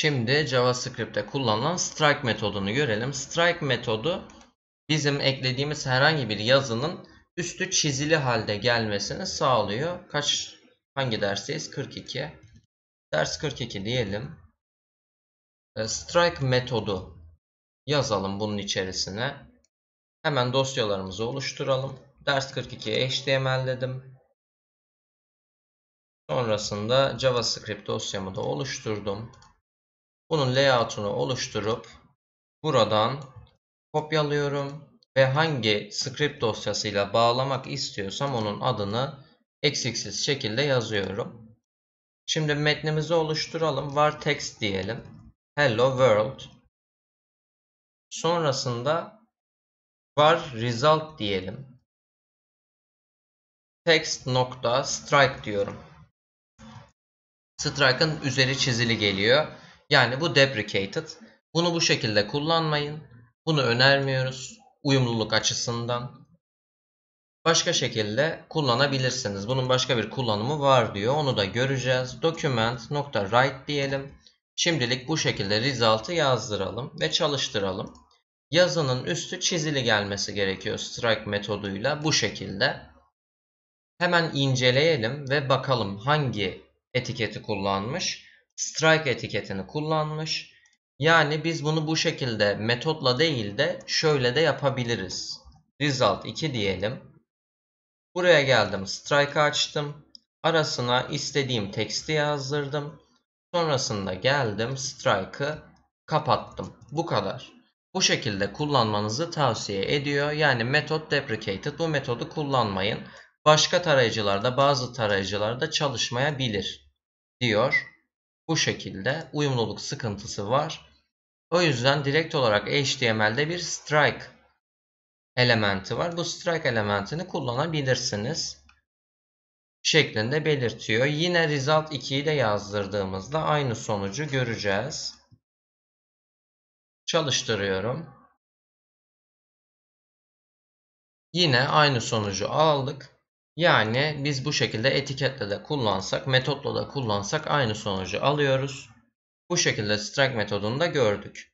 Şimdi JavaScript'te kullanılan strike metodunu görelim. Strike metodu bizim eklediğimiz herhangi bir yazının üstü çizili halde gelmesini sağlıyor. Kaç hangi dersteyiz? 42. Ders 42 diyelim. E, strike metodu yazalım bunun içerisine. Hemen dosyalarımızı oluşturalım. Ders 42'ye HTML dedim. Sonrasında JavaScript dosyamı da oluşturdum. Bunun layout'unu oluşturup buradan kopyalıyorum ve hangi script dosyasıyla bağlamak istiyorsam onun adını eksiksiz şekilde yazıyorum. Şimdi metnimizi oluşturalım. Var text diyelim. Hello world. Sonrasında var result diyelim. Text nokta strike diyorum. Strike'ın üzeri çizili geliyor. Yani bu deprecated. Bunu bu şekilde kullanmayın. Bunu önermiyoruz. Uyumluluk açısından. Başka şekilde kullanabilirsiniz. Bunun başka bir kullanımı var diyor. Onu da göreceğiz. Document.write diyelim. Şimdilik bu şekilde result'ı yazdıralım ve çalıştıralım. Yazının üstü çizili gelmesi gerekiyor strike metoduyla bu şekilde. Hemen inceleyelim ve bakalım hangi etiketi kullanmış. Strike etiketini kullanmış. Yani biz bunu bu şekilde metotla değil de şöyle de yapabiliriz. Result 2 diyelim. Buraya geldim. Strike açtım. Arasına istediğim teksti yazdırdım. Sonrasında geldim. Strike'ı kapattım. Bu kadar. Bu şekilde kullanmanızı tavsiye ediyor. Yani metot deprecated. Bu metodu kullanmayın. Başka tarayıcılarda bazı tarayıcılarda çalışmayabilir diyor. Bu şekilde uyumluluk sıkıntısı var. O yüzden direkt olarak HTML'de bir strike elementi var. Bu strike elementini kullanabilirsiniz. Şeklinde belirtiyor. Yine result 2'yi de yazdırdığımızda aynı sonucu göreceğiz. Çalıştırıyorum. Yine aynı sonucu aldık. Yani biz bu şekilde etiketle de kullansak, metotla da kullansak aynı sonucu alıyoruz. Bu şekilde strike metodunu da gördük.